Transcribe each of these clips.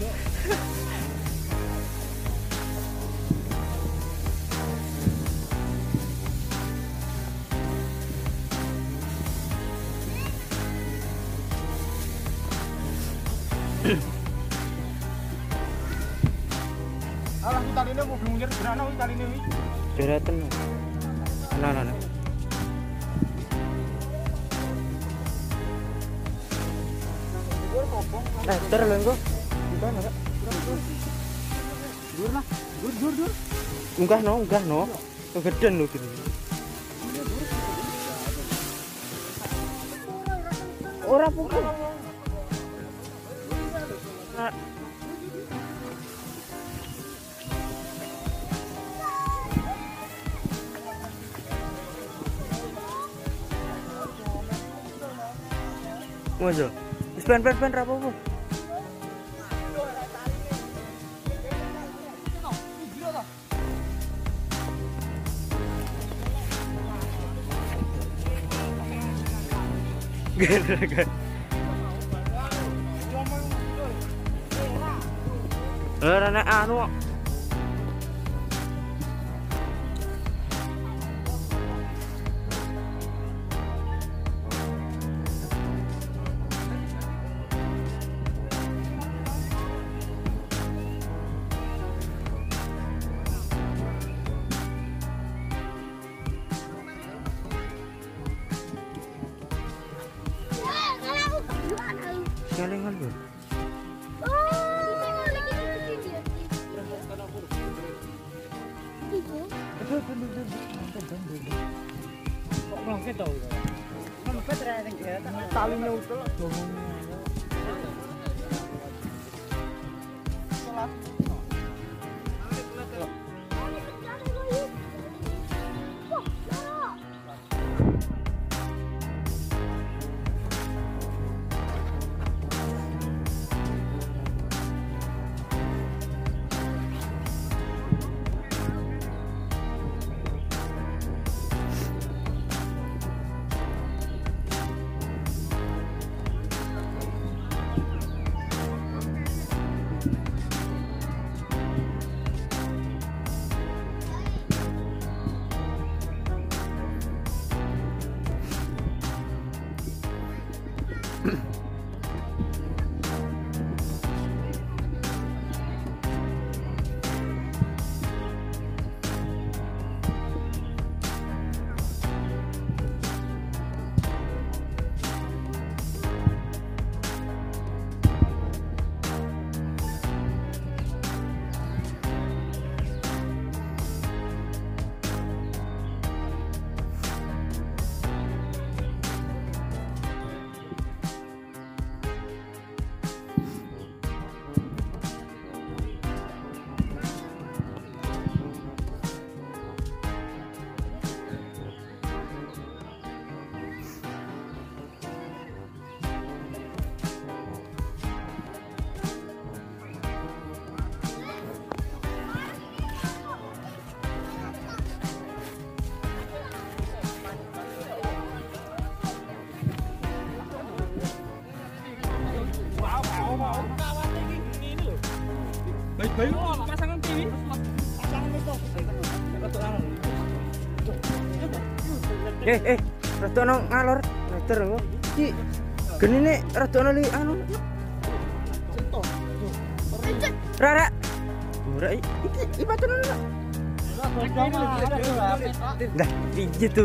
Alah kita ini mau blunger berana kali ini. Deretan. Nah, nah, nah. Eh, ter lho Dur lah, no, unggah no. Kegedean lho gitu. Ora pukul. Masa? Wis pen pen pen ra Gara-gara. Ora nek anu. Galingan lho. Kok ngangkat tau Eh, eh, ngalor, meter. Iki genine li anu. Ra ra. Ora iki. Dah, piye tuh?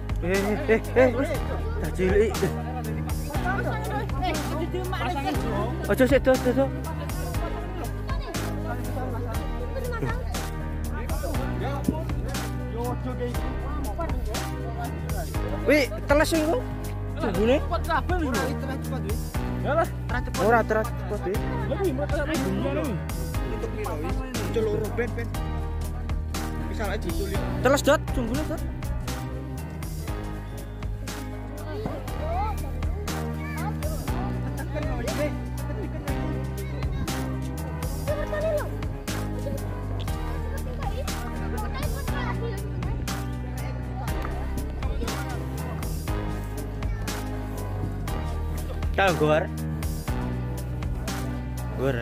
eh, eh, eh, wis. Tak cilik. Sik dos dos. Wih, teles iku. Tunggune. Cepat kabel lho. Ya lah, Ora ben ben. Bisa dot. Kalau gor. Gor.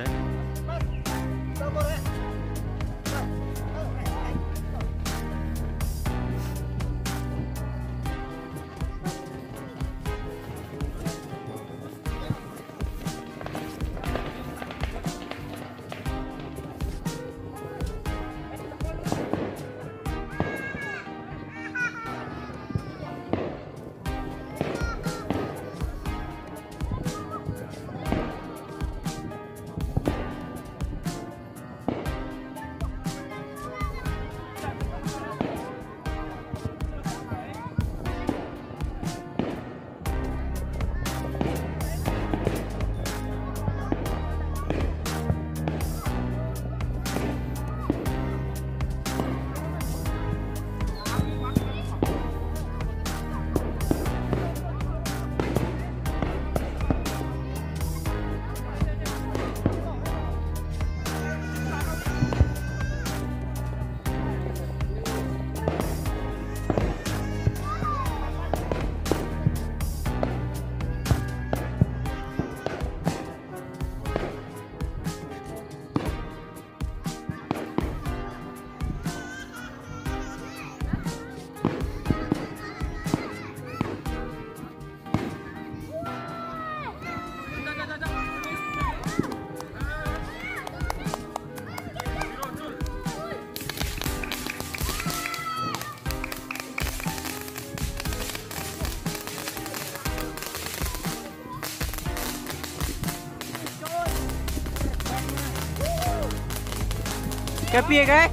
क्या पिए गए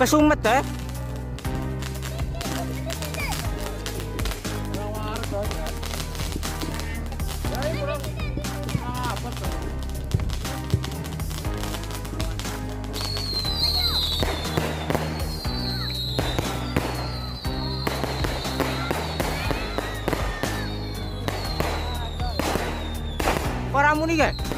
कसूम मत है? मुनी गए